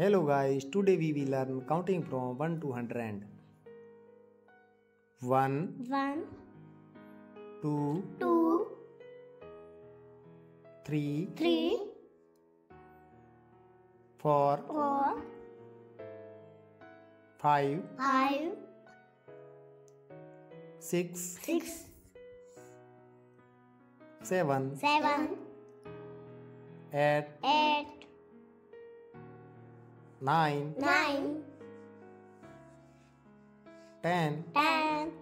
Hello guys, today we will learn counting from 1 to 100. 1 1 2 2 3 3 4 4 5 5 6 6 7 7 8 8 nine, Nine. Ten. Ten.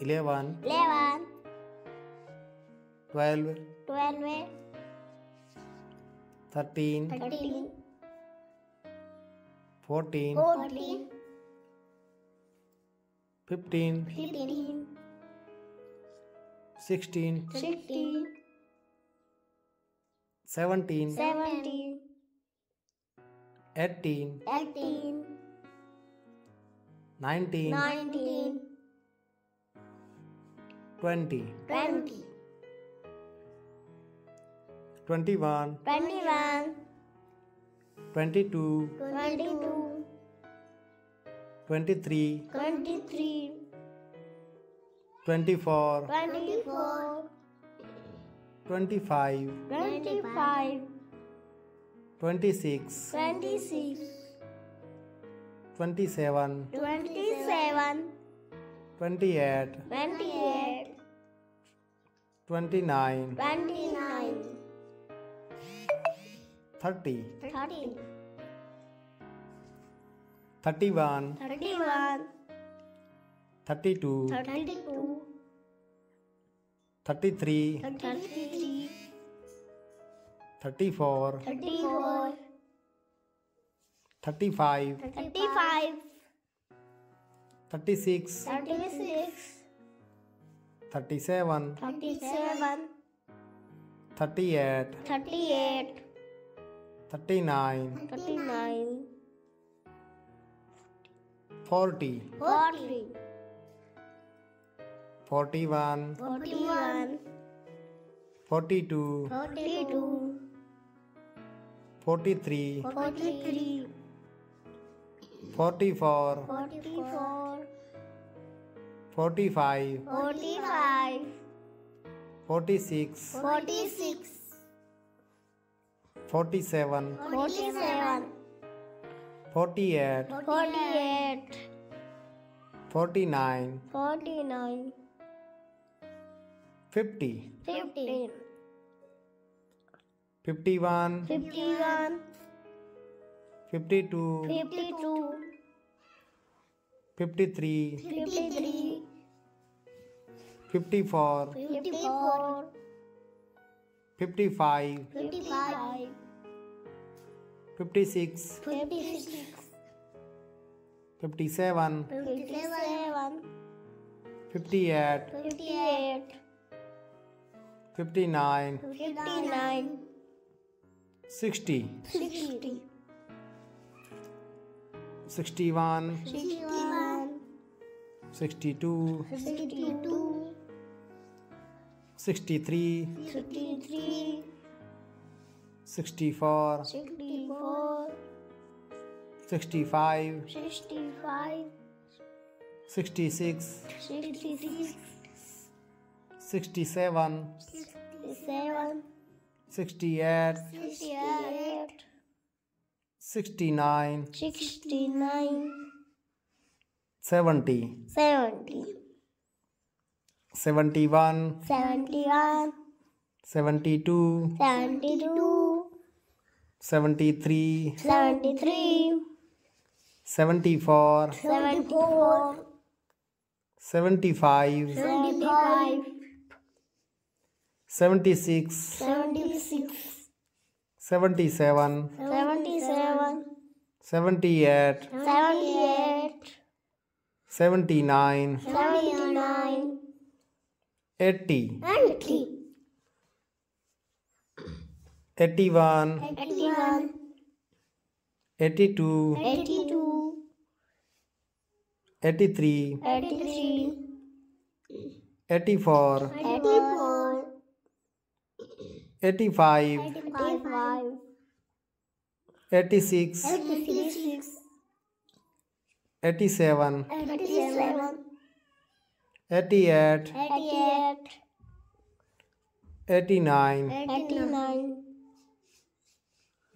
Eleven. Eleven. Twelve. Twelve. Thirteen. Thirteen. Fourteen. Fourteen. Fifteen. Fifteen. Sixteen. Sixteen. seventeen, seventeen, eighteen, eighteen, nineteen, nineteen, twenty, twenty, twenty-one, twenty-one, twenty-two, twenty-two, twenty-three, twenty-three, twenty-four, twenty-four. 25, twenty-five, 26, twenty-six, 27, twenty-seven, 28, twenty-eight, 29, twenty-nine, 30, thirty, 31, thirty-one, 32, thirty-two, 33, thirty-three, 34, thirty-four, 35, thirty-five, 36, thirty-six, 37, thirty-seven, 38, thirty-eight, 39, thirty-nine, 40, forty, 41, forty-one, 42, forty-two, 43, forty-three, 44, forty-four, 45, forty-five, 46, forty-six, 47, forty-seven, 48, forty-eight, 49, fifty fifteen fifty one fifty one fifty two fifty two fifty three fifty three fifty four fifty four fifty five fifty five fifty six fifty six fifty seven fifty seven fifty eight fifty eight 59, fifty-nine, 60, sixty, 61, sixty-one, 62, sixty-two, 63, sixty-three, 64, sixty-four, 65, sixty-five, 66, sixty-six, 67, sixty-seven, 68, sixty-eight, 69, sixty-nine, 70, seventy, 71, seventy-one, 72, seventy-two, 73, seventy-three, 74, seventy-four, 75, seventy-five, 76, seventy-six, 77, seventy-seven, 78, seventy-eight, 79, seventy-nine, 80, eighty, 81, eighty-one, 82, eighty-two, 83, eighty-three, 84, eighty-four, 85 Eighty-five. 86 Eighty-six. 87 Eighty-seven. 88 Eighty-eight. 89 Eighty-nine.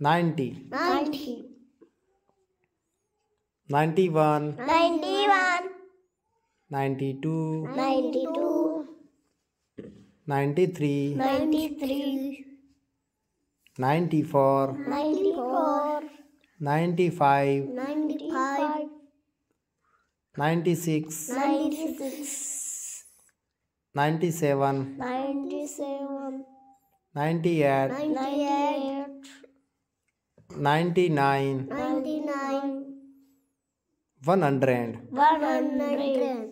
90 Ninety. 91 Ninety-one. 92 Ninety-two. 93 Ninety-three. 94 Ninety-four. 95 Ninety-five. 96 Ninety-six. 97 Ninety-seven. 98 Ninety-eight. 99 Ninety-nine. 100 One hundred.